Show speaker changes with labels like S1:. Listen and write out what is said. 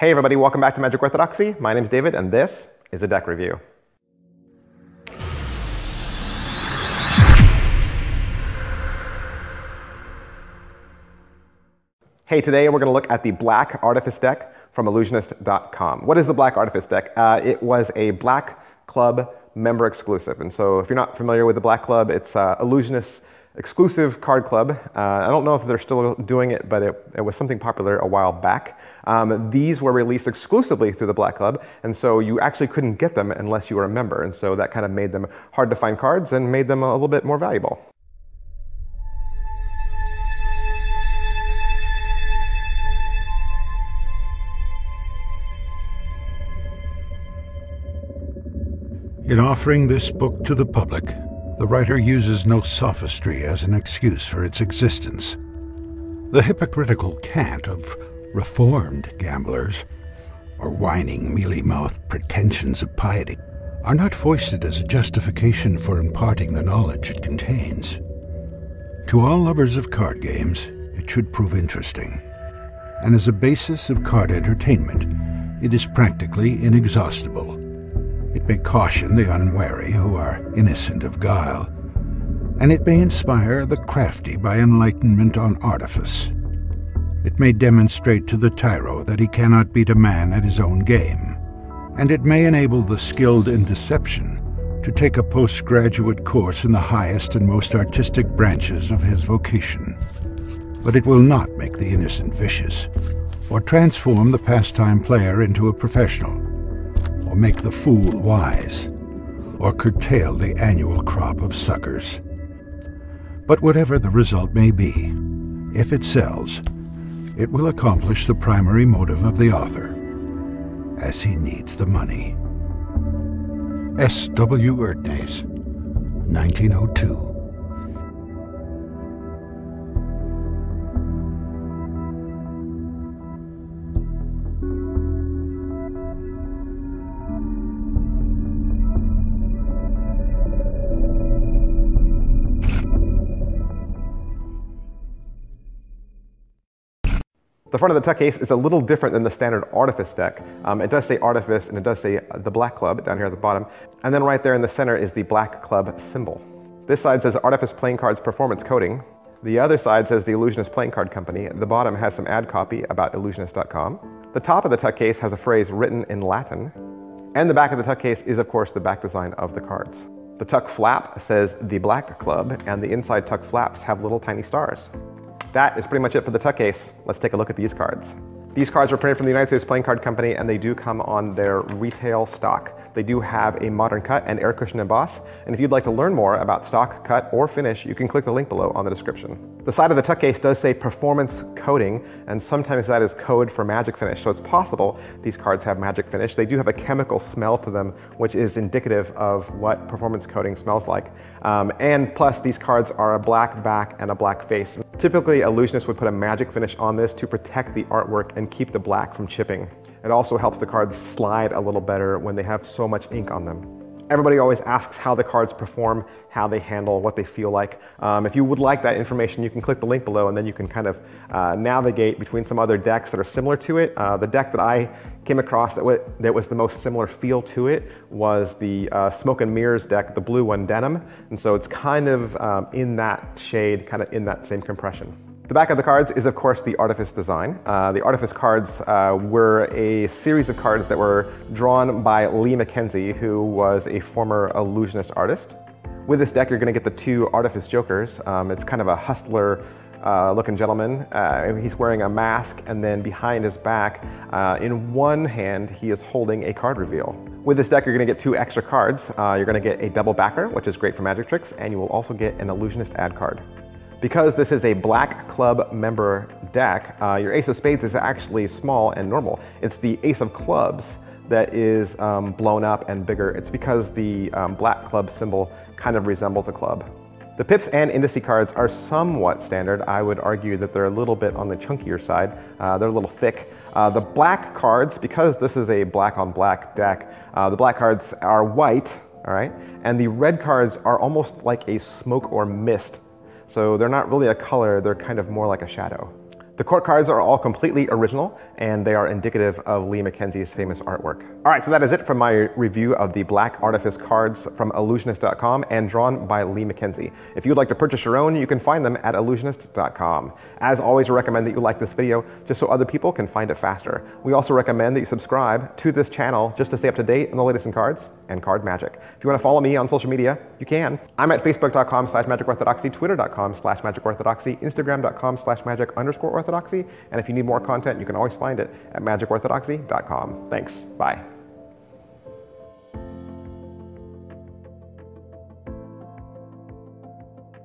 S1: Hey everybody, welcome back to Magic Orthodoxy. My name is David and this is a deck review. Hey, today we're going to look at the Black Artifice deck from Ellusionist.com. What is the Black Artifice deck? Uh, it was a Black Club member exclusive. And so if you're not familiar with the Black Club, it's uh, Ellusionist's exclusive card club. Uh, I don't know if they're still doing it, but it, it was something popular a while back. Um, these were released exclusively through the Black Club, and so you actually couldn't get them unless you were a member. And so that kind of made them hard to find cards and made them a little bit more valuable.
S2: In offering this book to the public, the writer uses no sophistry as an excuse for its existence. The hypocritical cant of reformed gamblers, or whining, mealy-mouthed pretensions of piety, are not foisted as a justification for imparting the knowledge it contains. To all lovers of card games, it should prove interesting, and as a basis of card entertainment, it is practically inexhaustible. It may caution the unwary who are innocent of guile, and it may inspire the crafty by enlightenment on artifice. It may demonstrate to the tyro that he cannot beat a man at his own game, and it may enable the skilled in deception to take a postgraduate course in the highest and most artistic branches of his vocation. But it will not make the innocent vicious, or transform the pastime player into a professional or make the fool wise, or curtail the annual crop of suckers. But whatever the result may be, if it sells, it will accomplish the primary motive of the author, as he needs the money. S. W. Erdnase, 1902.
S1: The front of the tuck case is a little different than the standard Artifice deck. Um, it does say Artifice and it does say the Black Club down here at the bottom. And then right there in the center is the Black Club symbol. This side says Artifice Playing Cards Performance Coating. The other side says the Ellusionist Playing Card Company. The bottom has some ad copy about ellusionist.com. The top of the tuck case has a phrase written in Latin. And the back of the tuck case is of course the back design of the cards. The tuck flap says the Black Club and the inside tuck flaps have little tiny stars. That is pretty much it for the tuck case. Let's take a look at these cards. These cards are printed from the United States Playing Card Company and they do come on their retail stock. They do have a modern cut and air cushion emboss. And if you'd like to learn more about stock, cut, or finish, you can click the link below on the description. The side of the tuck case does say performance coating, and sometimes that is code for magic finish. So it's possible these cards have magic finish. They do have a chemical smell to them, which is indicative of what performance coating smells like. Um, and plus, these cards are a black back and a black face. Typically, Ellusionists would put a magic finish on this to protect the artwork and keep the black from chipping. It also helps the cards slide a little better when they have so much ink on them. Everybody always asks how the cards perform, how they handle, what they feel like. Um, if you would like that information, you can click the link below and then you can kind of uh, navigate between some other decks that are similar to it. Uh, the deck that I came across that, that, was the most similar feel to it was the uh, Smoke and Mirrors deck, the blue one, Denim. And so it's kind of um, in that shade, kind of in that same compression. The back of the cards is of course the Artifice design. Uh, the Artifice cards uh, were a series of cards that were drawn by Lee Mackenzie, who was a former Ellusionist artist. With this deck, you're gonna get the two Artifice Jokers. Um, it's kind of a hustler uh, looking gentleman. Uh, he's wearing a mask and then behind his back, uh, in one hand, he is holding a card reveal. With this deck, you're gonna get two extra cards. Uh, you're gonna get a double backer, which is great for magic tricks, and you will also get an Ellusionist ad card. Because this is a Black Club member deck, uh, your Ace of Spades is actually small and normal. It's the Ace of Clubs that is um, blown up and bigger. It's because the um, Black Club symbol kind of resembles a club. The pips and indice cards are somewhat standard. I would argue that they're a little bit on the chunkier side. Uh, they're a little thick. Uh, the black cards, because this is a black on black deck, uh, the black cards are white, all right? And the red cards are almost like a smoke or mist so they're not really a color, they're kind of more like a shadow. The court cards are all completely original and they are indicative of Lee Mackenzie's famous artwork. All right, so that is it for my review of the Black Artifice cards from ellusionist.com and drawn by Lee Mackenzie. If you would like to purchase your own, you can find them at ellusionist.com. As always, we recommend that you like this video just so other people can find it faster. We also recommend that you subscribe to this channel just to stay up to date on the latest in cards and card magic. If you want to follow me on social media, you can. I'm at facebook.com slash magicorthodoxy, twitter.com slash magicorthodoxy, instagram.com slash magic underscore orthodoxy. And if you need more content, you can always find it at magicorthodoxy.com. Thanks. Bye.